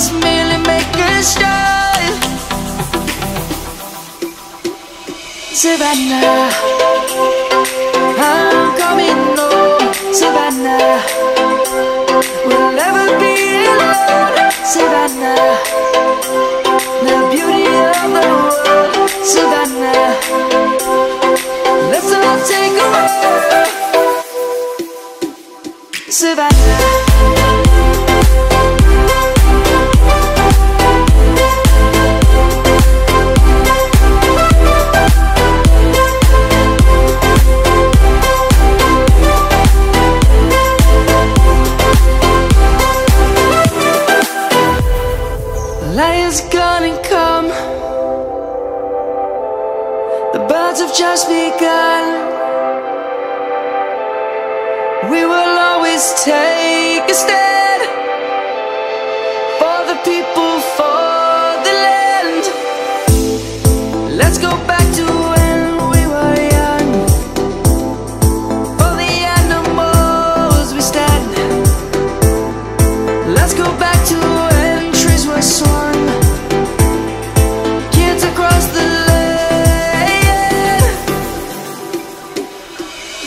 We must merely make a start Savannah Lion's gonna come. The birds have just begun. We will always take a stand For the people, for the land. Let's go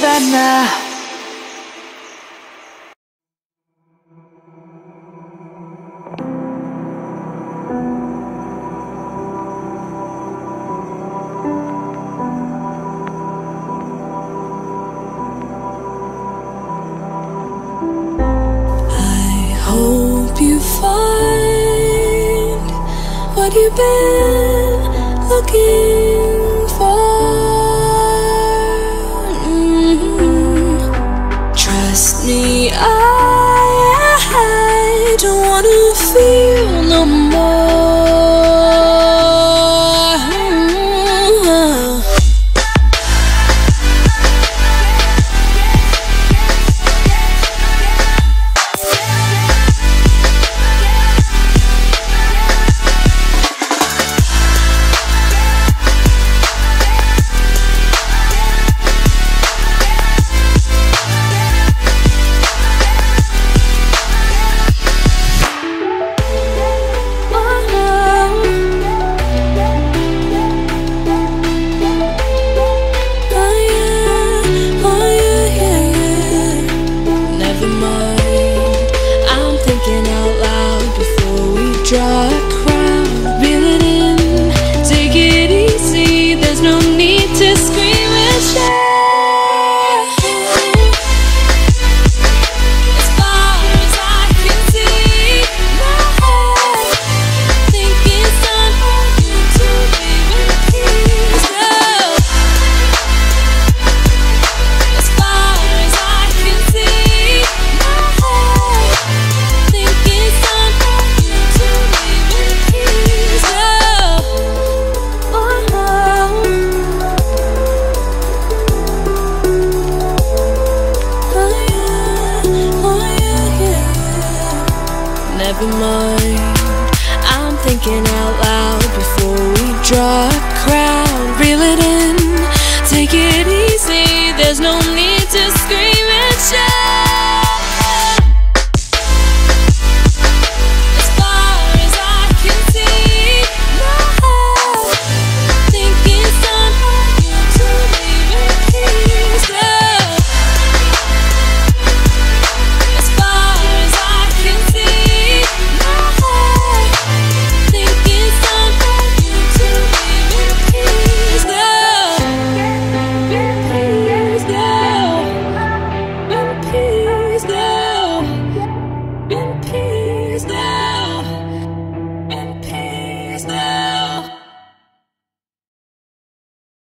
Savannah I hope you find what you've been looking I, don't wanna feel no more. of mind. I'm thinking